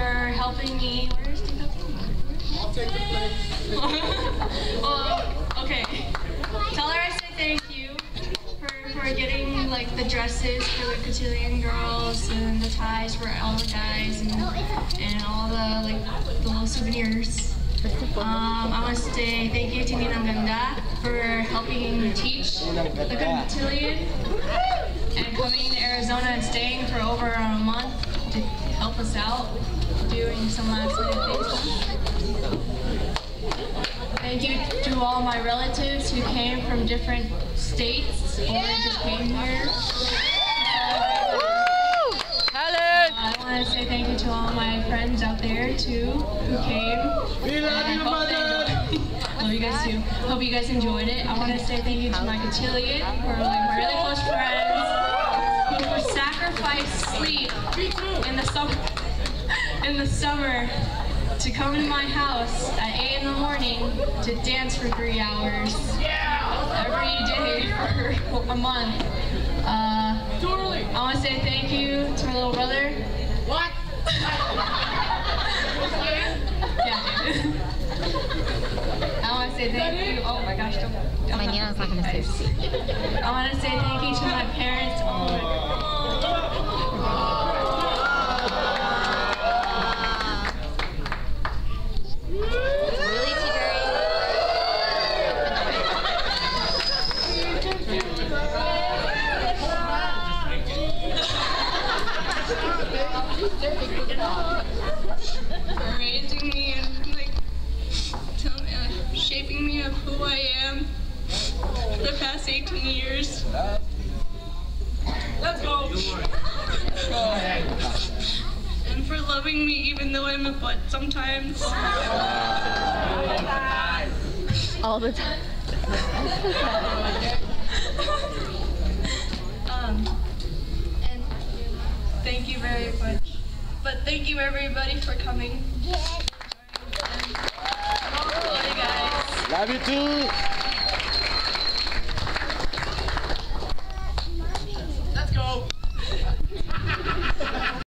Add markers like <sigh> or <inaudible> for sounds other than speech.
helping me. Where's I'll take the place. well, <laughs> okay. Tell her I say thank you for, for getting like the dresses for the cotillion girls and the ties for all the guys and, and all the like the little souvenirs. Um, I want to say thank you to Ninang Ganda for helping teach the cotillion and coming to Arizona and staying for over a month to help us out doing some last minute things. Thank you to all my relatives who came from different states or just came here. I want to say thank you to all my friends out there too who came. We love you, And I hope they mother. <laughs> Love you guys too. Hope you guys enjoyed it. I want to say thank you to my cotillion, who are like my really close friends, who would sacrifice sleep in the summer in the summer to come to my house at 8 in the morning to dance for three hours every day <laughs> for a month. Uh, I want to say thank you to my little brother. What? Yeah. <laughs> I want to say thank you. Oh my gosh, don't. don't Mañana's not gonna say. <laughs> I want to say thank you to my parents. Oh my God. Really, for raising me and like tell me, uh, shaping me of who I am for the past 18 years. Let's go. and for loving me even though I'm a butt sometimes. All the time. um, and thank you very much. But thank you everybody for coming. Love you too.